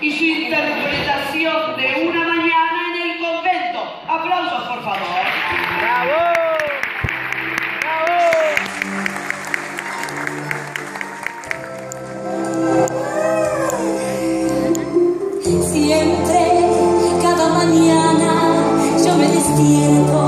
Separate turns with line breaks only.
y su interpretación de una mañana en el convento. Aplausos, por favor.
¡Bravo! ¡Bravo! Siempre, cada mañana, yo me despierto.